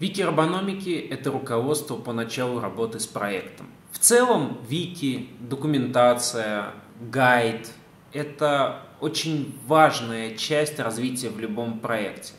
Вики Робономики – это руководство по началу работы с проектом. В целом, вики, документация, гайд – это очень важная часть развития в любом проекте.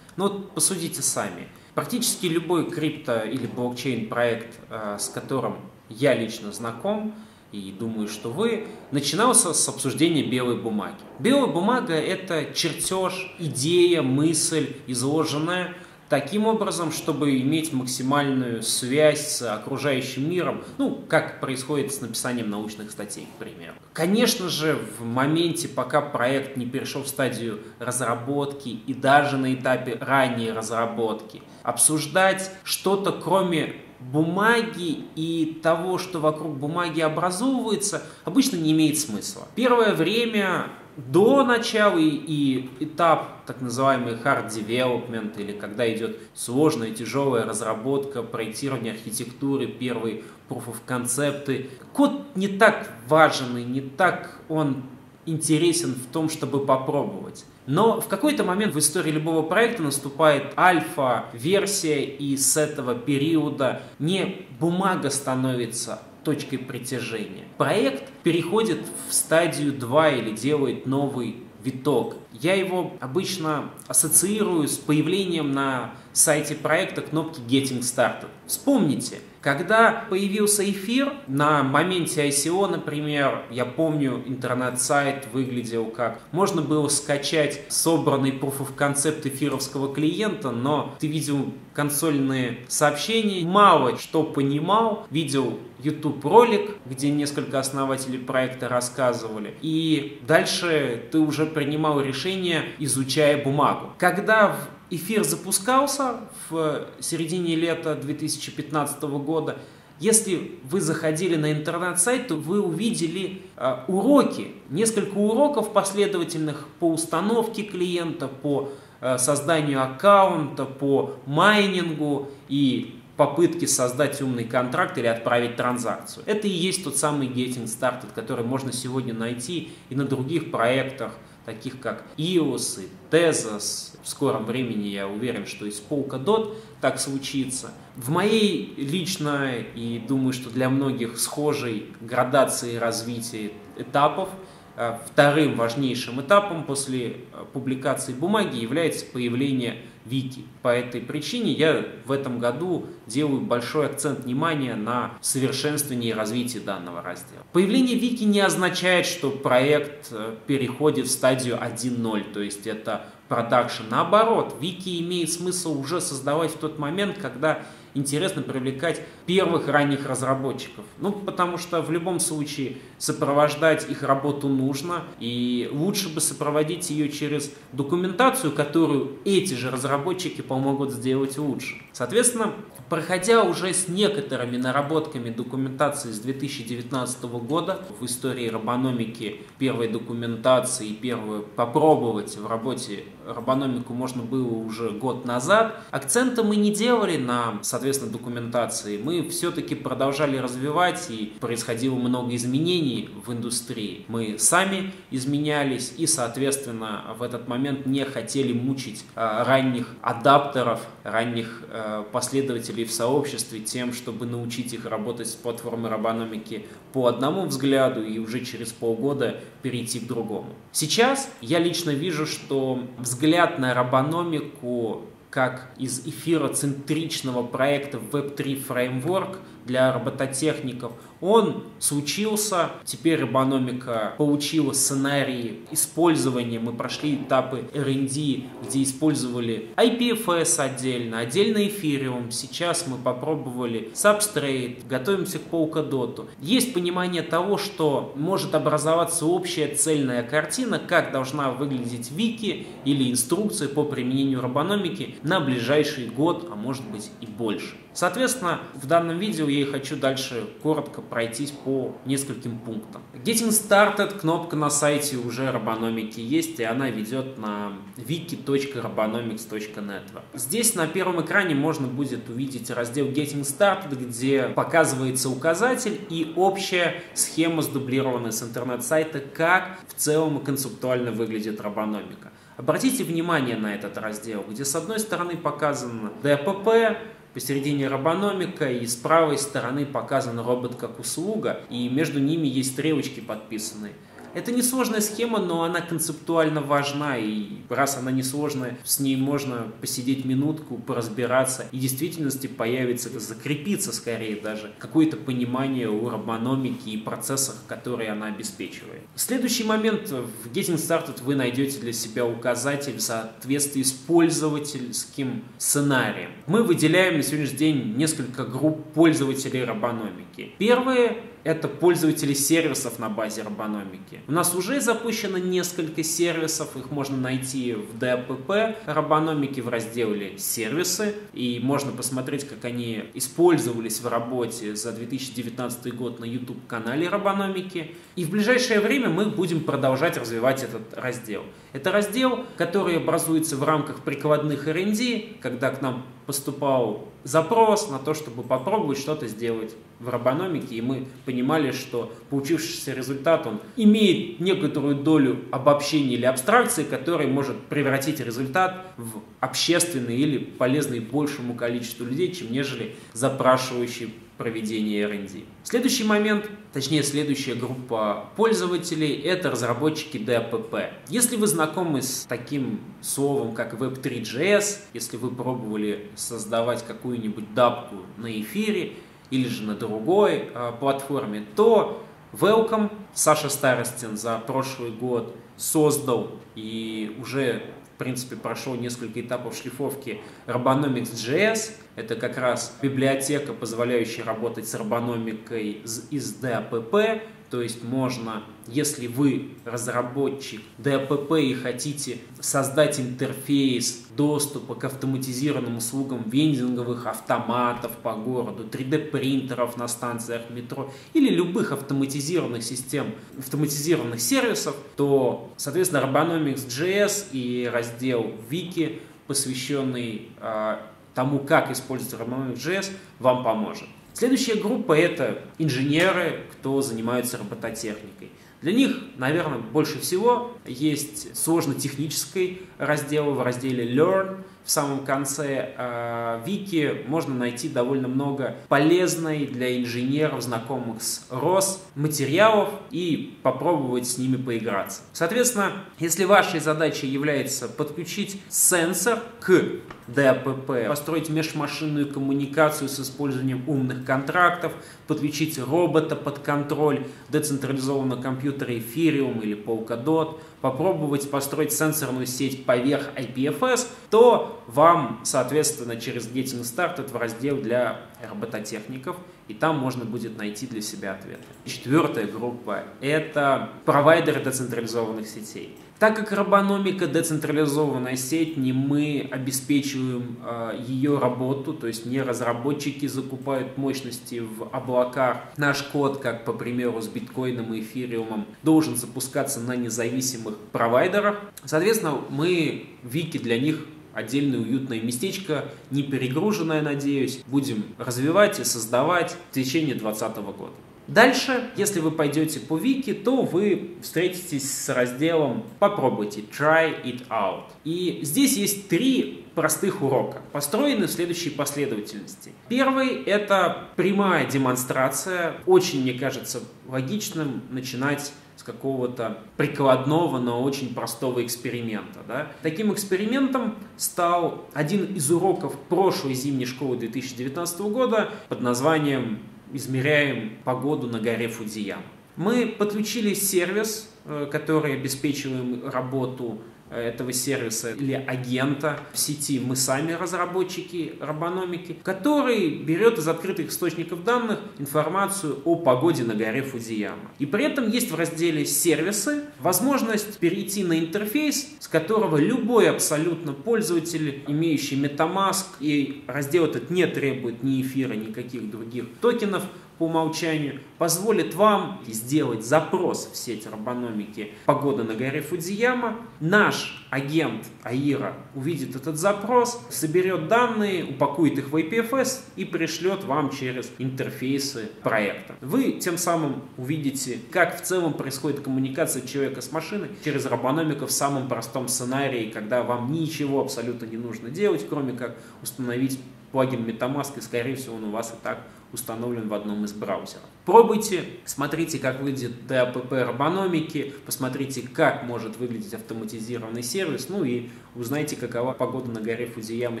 Ну вот посудите сами. Практически любой крипто или блокчейн проект, э, с которым я лично знаком, и думаю, что вы, начинался с обсуждения белой бумаги. Белая бумага – это чертеж, идея, мысль, изложенная таким образом, чтобы иметь максимальную связь с окружающим миром, ну, как происходит с написанием научных статей, к примеру. Конечно же, в моменте, пока проект не перешел в стадию разработки и даже на этапе ранней разработки, обсуждать что-то кроме бумаги и того, что вокруг бумаги образовывается, обычно не имеет смысла. Первое время до начала и этап так называемый hard development, или когда идет сложная, тяжелая разработка, проектирование архитектуры, первый proof of concept. Код не так важен и не так он интересен в том, чтобы попробовать. Но в какой-то момент в истории любого проекта наступает альфа-версия, и с этого периода не бумага становится точкой притяжения. Проект переходит в стадию 2 или делает новый виток. Я его обычно ассоциирую с появлением на сайте проекта кнопки Getting Started. Вспомните, когда появился эфир, на моменте ICO, например, я помню, интернет-сайт выглядел как... Можно было скачать собранный proof of concept эфировского клиента, но ты видел консольные сообщения, мало что понимал, видел YouTube ролик, где несколько основателей проекта рассказывали, и дальше ты уже принимал решение, изучая бумагу. Когда в эфир запускался в середине лета 2015 года. Если вы заходили на интернет-сайт, то вы увидели э, уроки, несколько уроков последовательных по установке клиента, по э, созданию аккаунта, по майнингу и попытки создать умный контракт или отправить транзакцию. Это и есть тот самый Getting Started, который можно сегодня найти и на других проектах, таких как EOS и Tezos, в скором времени я уверен, что и с Polkadot так случится. В моей личной и думаю, что для многих схожей градации развития этапов э, вторым важнейшим этапом после э, публикации бумаги является появление Вики. По этой причине я в этом году делаю большой акцент внимания на совершенствование и развитие данного раздела. Появление Вики не означает, что проект э, переходит в стадию 1.0, то есть это продакшн. Наоборот, Вики имеет смысл уже создавать в тот момент, когда интересно привлекать первых ранних разработчиков. Ну, потому что в любом случае сопровождать их работу нужно, и лучше бы сопроводить ее через документацию, которую эти же разработчики помогут сделать лучше. Соответственно, проходя уже с некоторыми наработками документации с 2019 года в истории робономики первой документации и первую попробовать в работе робономику можно было уже год назад, акцента мы не делали на, соответственно, документации. Мы все-таки продолжали развивать, и происходило много изменений в индустрии. Мы сами изменялись, и, соответственно, в этот момент не хотели мучить а, ранних адаптеров, ранних а, последователей в сообществе тем, чтобы научить их работать с платформой робономики по одному взгляду и уже через полгода перейти к другому. Сейчас я лично вижу, что взгляд на робономику как из эфироцентричного проекта Web3 Framework для робототехников – он случился, теперь Робономика получила сценарии использования, мы прошли этапы R&D, где использовали IPFS отдельно, отдельно Ethereum, сейчас мы попробовали Substrate, готовимся к Polkadot. Есть понимание того, что может образоваться общая цельная картина, как должна выглядеть вики или инструкция по применению робономики на ближайший год, а может быть и больше. Соответственно, в данном видео я и хочу дальше коротко пройтись по нескольким пунктам. Getting Started кнопка на сайте уже Робономики есть, и она ведет на wiki.robonomics.net. Здесь на первом экране можно будет увидеть раздел Getting Started, где показывается указатель и общая схема, сдублированная с интернет-сайта, как в целом и концептуально выглядит Робономика. Обратите внимание на этот раздел, где с одной стороны показано ДПП, посередине робономика, и с правой стороны показан робот как услуга, и между ними есть стрелочки подписанные. Это не сложная схема, но она концептуально важна, и раз она не сложная, с ней можно посидеть минутку, поразбираться, и в действительности появится, закрепится скорее даже какое-то понимание о робономике и процессах, которые она обеспечивает. Следующий момент. В Getting Started вы найдете для себя указатель в соответствии с пользовательским сценарием. Мы выделяем на сегодняшний день несколько групп пользователей робономики. Первые это пользователи сервисов на базе Робономики. У нас уже запущено несколько сервисов, их можно найти в ДПП Робономики в разделе «Сервисы», и можно посмотреть, как они использовались в работе за 2019 год на YouTube-канале Робономики. И в ближайшее время мы будем продолжать развивать этот раздел. Это раздел, который образуется в рамках прикладных R&D, когда к нам поступал запрос на то, чтобы попробовать что-то сделать в робономике, и мы понимали, что получившийся результат, он имеет некоторую долю обобщения или абстракции, который может превратить результат в общественный или полезный большему количеству людей, чем нежели запрашивающий проведение R&D. Следующий момент, точнее следующая группа пользователей, это разработчики DAPP. Если вы знакомы с таким словом, как Web3.js, если вы пробовали создавать какую-нибудь дапку на эфире или же на другой э, платформе, то Welcome Саша Старостин за прошлый год создал и уже принципе, прошел несколько этапов шлифовки Robonomics.js. Это как раз библиотека, позволяющая работать с робономикой из DAPP, то есть можно, если вы разработчик DAPP и хотите создать интерфейс доступа к автоматизированным услугам вендинговых автоматов по городу, 3D-принтеров на станциях метро или любых автоматизированных систем, автоматизированных сервисов, то, соответственно, Robonomics.js и раздел Wiki, посвященный э, тому, как использовать Robonomics.js, вам поможет. Следующая группа – это инженеры, кто занимается робототехникой. Для них, наверное, больше всего есть сложно-технический раздел в разделе Learn. В самом конце э, вики можно найти довольно много полезной для инженеров, знакомых с ROS, материалов и попробовать с ними поиграться. Соответственно, если вашей задачей является подключить сенсор к ДПП, построить межмашинную коммуникацию с использованием умных контрактов, подключить робота под контроль децентрализованного компьютера Ethereum или Polkadot, попробовать построить сенсорную сеть поверх IPFS, то вам, соответственно, через Getting Started в раздел для робототехников, и там можно будет найти для себя ответы. Четвертая группа – это провайдеры децентрализованных сетей. Так как робономика децентрализованная сеть, не мы обеспечиваем э, ее работу, то есть не разработчики закупают мощности в облаках. Наш код, как по примеру с биткоином и эфириумом, должен запускаться на независимых провайдерах. Соответственно, мы вики для них отдельное уютное местечко, не перегруженное, надеюсь, будем развивать и создавать в течение 2020 года. Дальше, если вы пойдете по вики, то вы встретитесь с разделом «Попробуйте», «Try it out». И здесь есть три простых урока, построены в следующей последовательности. Первый – это прямая демонстрация. Очень, мне кажется, логичным начинать с какого-то прикладного, но очень простого эксперимента. Да? Таким экспериментом стал один из уроков прошлой зимней школы 2019 года под названием измеряем погоду на горе Фудзияма. Мы подключили сервис, э, который обеспечиваем работу этого сервиса или агента в сети мы сами разработчики робономики, который берет из открытых источников данных информацию о погоде на горе Фудзияма. И при этом есть в разделе сервисы возможность перейти на интерфейс, с которого любой абсолютно пользователь, имеющий MetaMask, и раздел этот не требует ни эфира, никаких других токенов, по умолчанию, позволит вам сделать запрос в сеть робономики «Погода на горе Фудзияма». Наш агент АИРа увидит этот запрос, соберет данные, упакует их в IPFS и пришлет вам через интерфейсы проекта. Вы тем самым увидите, как в целом происходит коммуникация человека с машиной через робономику в самом простом сценарии, когда вам ничего абсолютно не нужно делать, кроме как установить плагин MetaMask, и скорее всего он у вас и так установлен в одном из браузеров. Пробуйте, смотрите, как выглядит DAPP робономики, посмотрите, как может выглядеть автоматизированный сервис, ну и узнайте, какова погода на горе Фудзияма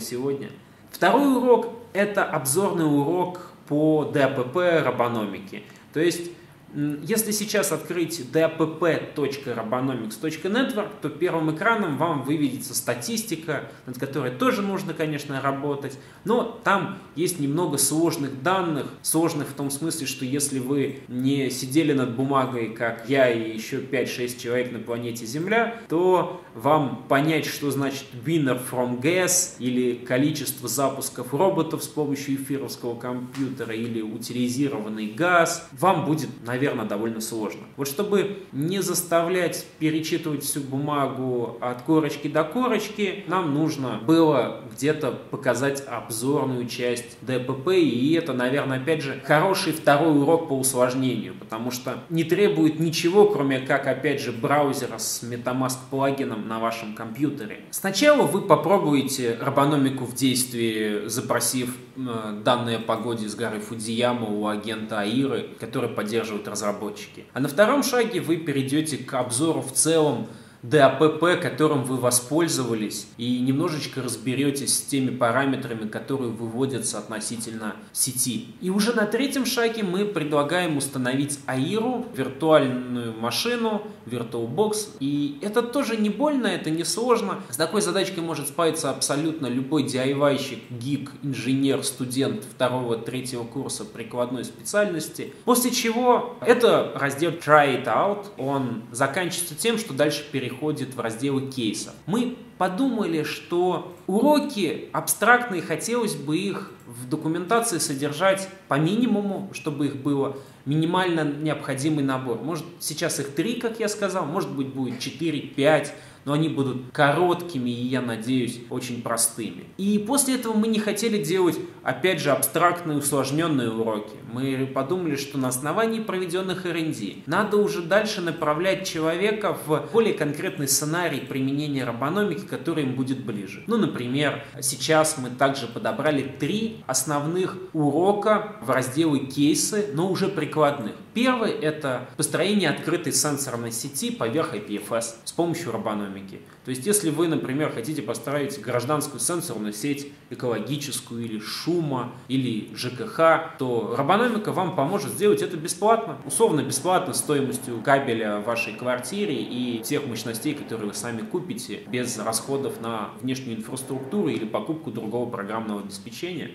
сегодня. Второй урок – это обзорный урок по DAPP робономики. То есть если сейчас открыть dapp.robonomics.network, то первым экраном вам выведется статистика, над которой тоже нужно, конечно, работать, но там есть немного сложных данных, сложных в том смысле, что если вы не сидели над бумагой, как я и еще 5-6 человек на планете Земля, то вам понять, что значит winner from gas или количество запусков роботов с помощью эфировского компьютера или утилизированный газ, вам будет, наверное, наверное, довольно сложно. Вот чтобы не заставлять перечитывать всю бумагу от корочки до корочки, нам нужно было где-то показать обзорную часть ДПП, и это, наверное, опять же, хороший второй урок по усложнению, потому что не требует ничего, кроме как, опять же, браузера с MetaMask плагином на вашем компьютере. Сначала вы попробуете робономику в действии, запросив э, данные о погоде с горы Фудзияма у агента Аиры, который поддерживает разработчики. А на втором шаге вы перейдете к обзору в целом DAPP, которым вы воспользовались, и немножечко разберетесь с теми параметрами, которые выводятся относительно сети. И уже на третьем шаге мы предлагаем установить AIRU, виртуальную машину, VirtualBox. И это тоже не больно, это не сложно. С такой задачкой может справиться абсолютно любой DIY-щик, гик, инженер, студент второго-третьего курса прикладной специальности. После чего это раздел Try It Out. Он заканчивается тем, что дальше переходит переходит в разделы кейсов. Мы подумали, что уроки абстрактные, хотелось бы их в документации содержать по минимуму, чтобы их было минимально необходимый набор. Может, сейчас их три, как я сказал, может быть, будет 4, 5, но они будут короткими и, я надеюсь, очень простыми. И после этого мы не хотели делать, опять же, абстрактные усложненные уроки. Мы подумали, что на основании проведенных R&D надо уже дальше направлять человека в более конкретный сценарий применения робономики, который им будет ближе. Ну, например, сейчас мы также подобрали три основных урока в разделе кейсы, но уже прикладных. Первый – это построение открытой сенсорной сети поверх IPFS с помощью робономики. То есть, если вы, например, хотите построить гражданскую сенсорную сеть, экологическую или шума, или ЖКХ, то робономика вам поможет сделать это бесплатно. Условно бесплатно стоимостью кабеля в вашей квартире и тех мощностей, которые вы сами купите, без расходов на внешнюю инфраструктуру или покупку другого программного обеспечения.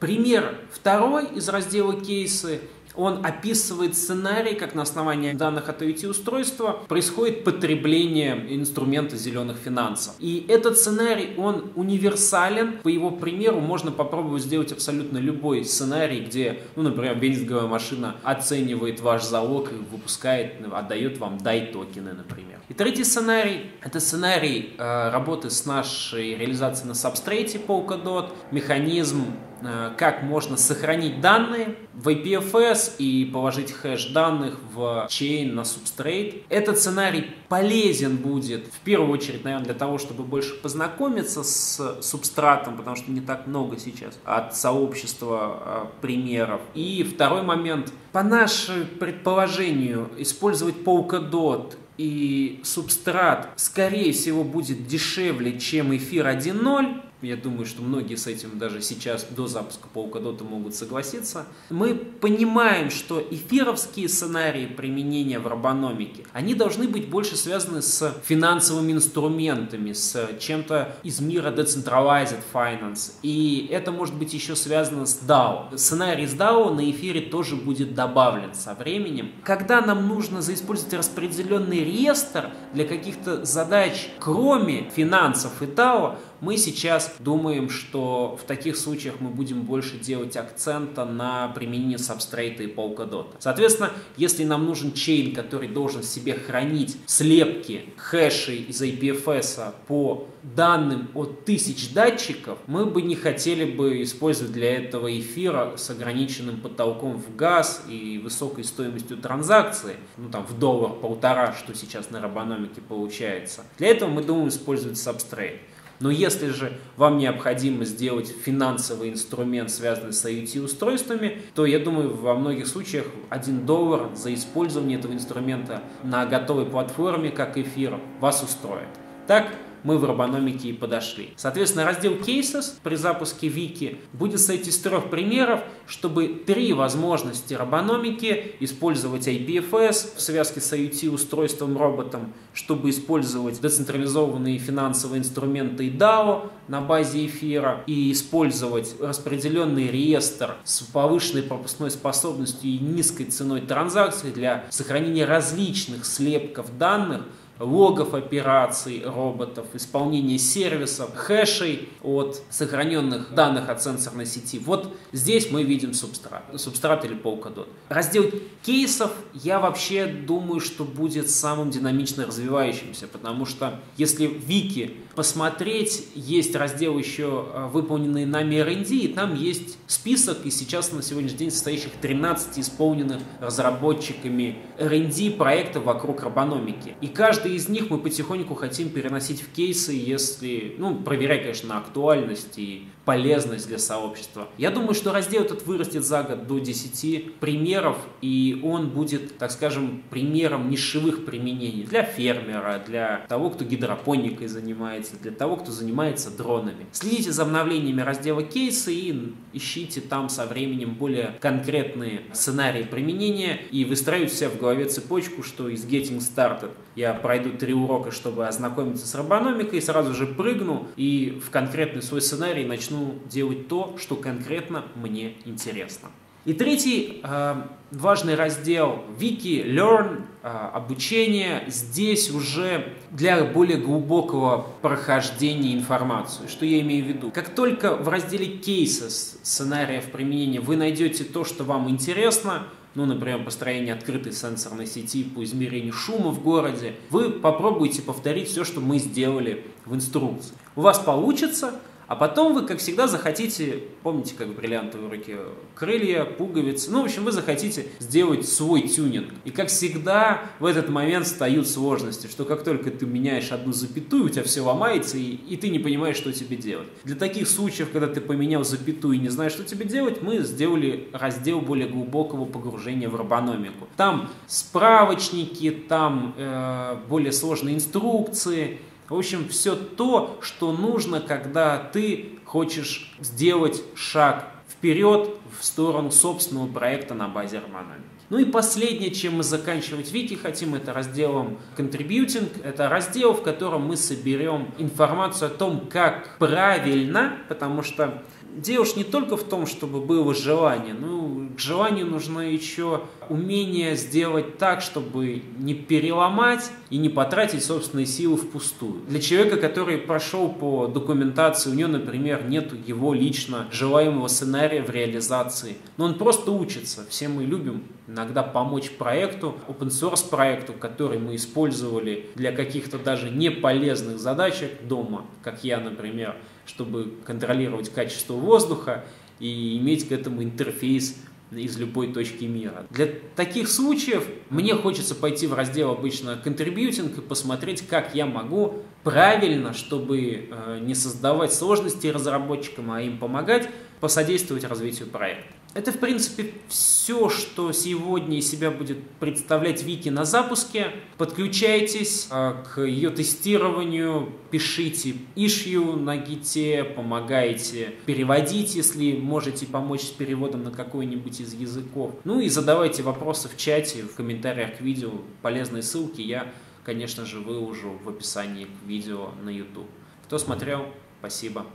Пример второй из раздела кейсы он описывает сценарий, как на основании данных от IoT-устройства происходит потребление инструмента зеленых финансов. И этот сценарий, он универсален. По его примеру можно попробовать сделать абсолютно любой сценарий, где, ну, например, бензинговая машина оценивает ваш залог и выпускает, отдает вам дай токены, например. И третий сценарий – это сценарий э, работы с нашей реализацией на сабстрейте Polkadot, механизм как можно сохранить данные в IPFS и положить хэш данных в чейн на Substrate. Этот сценарий полезен будет в первую очередь, наверное, для того, чтобы больше познакомиться с субстратом, потому что не так много сейчас от сообщества э, примеров. И второй момент. По нашему предположению, использовать Polkadot и субстрат, скорее всего, будет дешевле, чем эфир 1.0, я думаю, что многие с этим даже сейчас до запуска Polkadot могут согласиться. Мы понимаем, что эфировские сценарии применения в робономике, они должны быть больше связаны с финансовыми инструментами, с чем-то из мира decentralized finance. И это может быть еще связано с DAO. Сценарий с DAO на эфире тоже будет добавлен со временем. Когда нам нужно заиспользовать распределенный реестр для каких-то задач, кроме финансов и DAO, Мы сейчас думаем, что в таких случаях мы будем больше делать акцента на применение сабстрейта и Polkadot. Соответственно, если нам нужен чейн, который должен в себе хранить слепки, хэши из IPFS по данным от тысяч датчиков, мы бы не хотели бы использовать для этого эфира с ограниченным потолком в газ и высокой стоимостью транзакции, ну там в доллар-полтора, что сейчас на робономике получается. Для этого мы думаем использовать Substrate. Но если же вам необходимо сделать финансовый инструмент, связанный с IoT-устройствами, то я думаю, во многих случаях 1 доллар за использование этого инструмента на готовой платформе, как эфир, вас устроит. Так, мы в робономике и подошли. Соответственно, раздел Cases при запуске вики будет состоять из трех примеров, чтобы три возможности робономики использовать IPFS в связке с IoT-устройством роботом, чтобы использовать децентрализованные финансовые инструменты и DAO на базе эфира и использовать распределенный реестр с повышенной пропускной способностью и низкой ценой транзакций для сохранения различных слепков данных, логов операций роботов, исполнения сервисов, хэшей от сохраненных данных от сенсорной сети. Вот здесь мы видим субстрат, субстрат или Polkadot. Раздел кейсов я вообще думаю, что будет самым динамично развивающимся, потому что если Вики посмотреть, есть раздел еще э, выполненные нами R&D, и там есть список, и сейчас на сегодняшний день состоящих 13 исполненных разработчиками R&D проектов вокруг робономики. И каждый из них мы потихоньку хотим переносить в кейсы, если, ну, проверяя, конечно, актуальность и полезность для сообщества. Я думаю, что раздел этот вырастет за год до 10 примеров, и он будет, так скажем, примером нишевых применений для фермера, для того, кто гидропоникой занимается, для того, кто занимается дронами. Следите за обновлениями раздела кейсы и ищите там со временем более конкретные сценарии применения и выстраивайте себя в голове цепочку, что из Getting Started я пройду три урока, чтобы ознакомиться с робономикой, сразу же прыгну и в конкретный свой сценарий начну делать то, что конкретно мне интересно. И третий э, важный раздел Wiki, Learn, э, обучение. Здесь уже для более глубокого прохождения информации. Что я имею в виду? Как только в разделе Cases сценариев применения вы найдете то, что вам интересно, ну, например, построение открытой сенсорной сети по измерению шума в городе, вы попробуйте повторить все, что мы сделали в инструкции. У вас получится, а потом вы, как всегда, захотите, помните, как бриллиантовые руки, крылья, пуговицы, ну, в общем, вы захотите сделать свой тюнинг. И, как всегда, в этот момент встают сложности, что как только ты меняешь одну запятую, у тебя все ломается, и, и ты не понимаешь, что тебе делать. Для таких случаев, когда ты поменял запятую и не знаешь, что тебе делать, мы сделали раздел более глубокого погружения в робономику. Там справочники, там э, более сложные инструкции, в общем, все то, что нужно, когда ты хочешь сделать шаг вперед в сторону собственного проекта на базе Романови. Ну и последнее, чем мы заканчивать вики хотим, это разделом Contributing. Это раздел, в котором мы соберем информацию о том, как правильно, потому что дело ж не только в том, чтобы было желание. Ну, к желанию нужно еще умение сделать так, чтобы не переломать и не потратить собственные силы впустую. Для человека, который прошел по документации, у него, например, нет его лично желаемого сценария в реализации, но он просто учится. Все мы любим иногда помочь проекту, open source проекту, который мы использовали для каких-то даже не полезных задачек дома, как я, например, чтобы контролировать качество воздуха и иметь к этому интерфейс из любой точки мира. Для таких случаев мне хочется пойти в раздел обычно contributing и посмотреть, как я могу правильно, чтобы э, не создавать сложности разработчикам, а им помогать, посодействовать развитию проекта. Это, в принципе, все, что сегодня из себя будет представлять Вики на запуске. Подключайтесь э, к ее тестированию, пишите issue на гите, помогайте переводить, если можете помочь с переводом на какой-нибудь из языков. Ну и задавайте вопросы в чате, в комментариях к видео. Полезные ссылки я, конечно же, выложу в описании к видео на YouTube. Кто смотрел, спасибо.